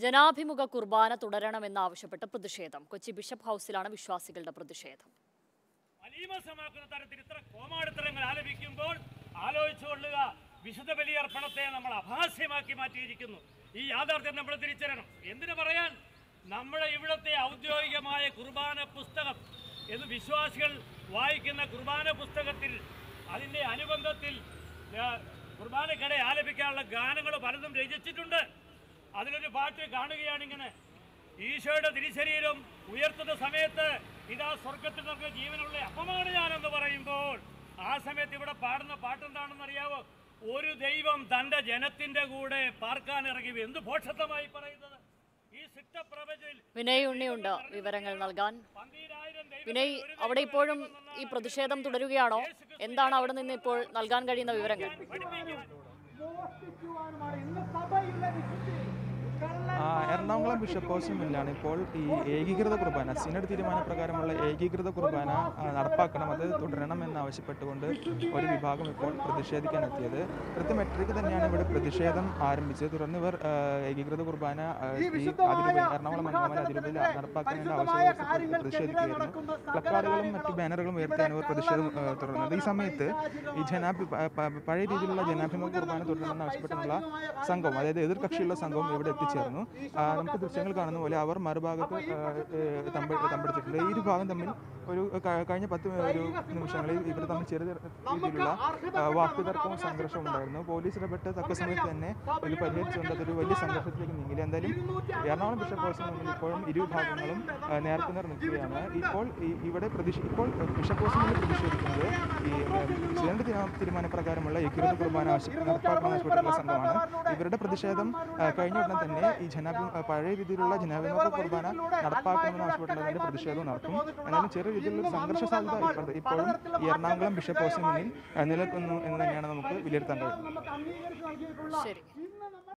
ജനാഭിമുഖ കുർബാന തുടരണമെന്നാവശ്യപ്പെട്ട് പ്രതിഷേധം. കൊച്ചി ബിഷപ്പ് ഹൗസിലാണ് വിശ്വാസികളുടെ പ്രതിഷേധം. തരത്തിൽ ഇത്ര ആലപിക്കുമ്പോൾ വിശുദ്ധ ബലിയർപ്പണത്തെ നമ്മൾ അഭാസ്യമാക്കി മാറ്റിയിരിക്കുന്നു. ഈ യാഥാർത്ഥ്യം നമ്മൾ തിരിച്ചറിയണം. എന്തിനു പറയാൻ? നമ്മുടെ ഇവിടുത്തെ ഔദ്യോഗികമായ കുർബാന പുസ്തകം എന്ന് വിശ്വാസികൾ വായിക്കുന്ന കുർബാന പുസ്തകത്തിൽ അതിന്റെ അനുബന്ധത്തിൽ കുർബാനക്കിടെ ആലപിക്കാനുള്ള ഗാനങ്ങൾ പലതും രചിച്ചിട്ടുണ്ട്. അതിലൊരു പാട്ട് കാണുകയാണിങ്ങനെ. ഈശോയുടെ തിരിശരീരം ഉയർത്തുന്ന സമയത്ത് ഇതാ സ്വർഗത്തിൽ നമുക്ക് ജീവനുള്ള അപ്പമാണ് ഞാനെന്ന് പറയുമ്പോൾ ആ സമയത്ത് ഇവിടെ പാടുന്ന പാട്ടെന്താണെന്ന് അറിയാവോ ഒരു ദൈവം തന്റെ ജനത്തിന്റെ കൂടെ പാർക്കാൻ ഇറങ്ങി എന്ത് ഭോഷത്വമായി പറയുന്നത്? വിനയ് ഉണ്ണിയുണ്ട് വിവരങ്ങൾ നൽകാൻ? വിനയ് അവിടെ ഇപ്പോഴും ഈ പ്രതിഷേധം തുടരുകയാണോ? എന്താണ് അവിടെ നിന്ന് ഇപ്പോൾ നൽകാൻ കഴിയുന്ന വിവരങ്ങൾ? എറണാകുളം ബിഷപ്പ് ഹൗസ് മുന്നിലാണ് ഇപ്പോൾ ഈ ഏകീകൃത കുർബാന സിനഡ് തീരുമാനപ്രകാരമുള്ള ഏകീകൃത കുർബാന നടപ്പാക്കണം അത് തുടരണം എന്നാവശ്യപ്പെട്ടുകൊണ്ട് ഒരു വിഭാഗം ഇപ്പോൾ പ്രതിഷേധിക്കാൻ എത്തിയത് കൃത്യം എട്ടരയ്ക്ക് തന്നെയാണ് ഇവിടെ പ്രതിഷേധം ആരംഭിച്ചത്. തുടർന്ന് ഇവർ ഏകീകൃത കുർബാന എറണാകുളം മനോഹര അതിരൂപയിൽ നടപ്പാക്കേണ്ട ആവശ്യം പ്രതിഷേധിക്കുകയായിരുന്നു പ്ലക്കാർഡുകളും മറ്റു ബാനറുകളും ഉയർത്തിയാണ് ഇവർ പ്രതിഷേധം തുടർന്നത്. ഈ സമയത്ത് ഈ ജനാഭി പഴയ രീതിയിലുള്ള ജനാഭിമുഖ കുർബാന തുടരണമെന്ന് ആവശ്യപ്പെട്ടുള്ള സംഘം അതായത് എതിർകക്ഷിയുള്ള സംഘം ഇവിടെ എത്തിച്ചേർന്നു. നമുക്ക് ദൃശ്യങ്ങൾ കാണുന്ന പോലെ അവർ മറുഭാഗത്ത് തമ്പ തമ്പടിച്ചിട്ടുണ്ട്. ഈ ഒരു ഭാഗം തമ്മിൽ ഒരു കഴിഞ്ഞ പത്ത് ഒരു നിമിഷങ്ങളിൽ ഇവർ തമ്മിൽ ചെറിയ രീതിയിലുള്ള വാക്കുതർക്കവും സംഘർഷവും ഉണ്ടായിരുന്നു പോലീസ് ഇടപെട്ട് തക്ക സമയത്ത് തന്നെ ഇത് പരിഹരിച്ചുകൊണ്ട് അതൊരു വലിയ സംഘർഷത്തിലേക്ക് നീങ്ങില്ല എന്തായാലും എറണാകുളം ബിഷപ്പ് ഹൗസിന് മുന്നിൽ ഇപ്പോഴും ഇരു ഭാഗങ്ങളും ആ, നേർക്കുനേർ നിൽക്കുകയാണ്. ഇപ്പോൾ ഇവിടെ പ്രതിഷേ ഇപ്പോൾ ബിഷപ്പ് ഹൗസിന് മുന്നിൽ പ്രതിഷേധിക്കുന്നത് ഈ സിലിണ്ടർ തീരുമാനപ്രകാരമുള്ള ഏകീകൃത കുർബാന ആവശ്യപ്പെട്ടുള്ള സംഘമാണ് ഇവരുടെ പ്രതിഷേധം കഴിഞ്ഞ ഉടനെ തന്നെ ഈ ജനാഭി പഴയ രീതിയിലുള്ള ജനാഭിമുഖ കുർബാന നടപ്പാക്കണമെന്ന് ആവശ്യപ്പെട്ടുള്ളതിന്റെ പ്രതിഷേധവും നടക്കും എന്നാലും ചെറിയ രീതിയിലുള്ള സംഘർഷ സാധ്യത ഇപ്പോഴും ഈ എറണാകുളം ബിഷപ്പ് ഹൗസിന് മുന്നിൽ നിലനിൽക്കുന്നു എന്ന് തന്നെയാണ് നമുക്ക് വിലയിരുത്താൻ കഴിയുന്നത്.